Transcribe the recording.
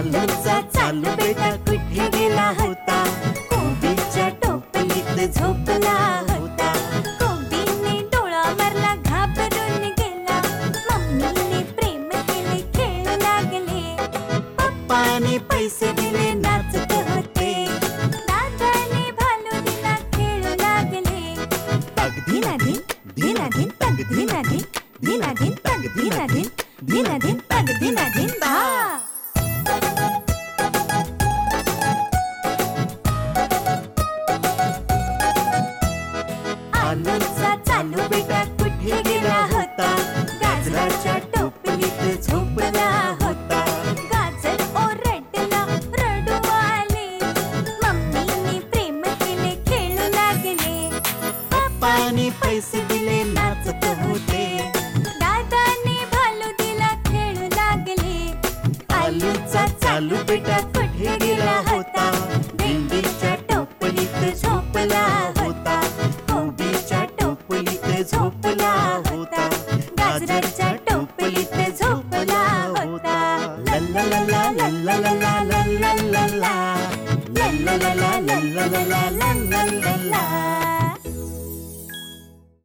आलूचा चालू बेटा कुठे गेला होता? कोबीच्या टोपलीत झोपला होता. कोबीने डोळा मारला घाबरून गेला. मम्मीने प्रेम केले खेळू लागले. पप्पाने पैसे दिले नाचत होते. दादाने भालू दिला खेळू लागले. तगधी नाधी धीना तग तगधी नाधी. तग धीनाधीन तगधी नाधी. धीनाधीन धीनाधीन तगधी धीनाधीन बा! आनंदचा चालू बेटा कुठे गेला होता? गाजराच्या टोपलीत झोपला होता. गाजर ओरडला रडू आले मम्मीने प्रेम केले खेळू लागले. पप्पाने पैसे दिले नाचत होते. दादाने भालू दिला खेळू लागले. आलूचा चालू बेटा कुठे गेला होता? टोपलीत झोपला होता गाजराच्या टोपलीत झोपला होता लल्ला लल्ला लल्ला लल्ला लल्ला लल्ला लल्ला लल्ला लल्ला लल्ला लल्ला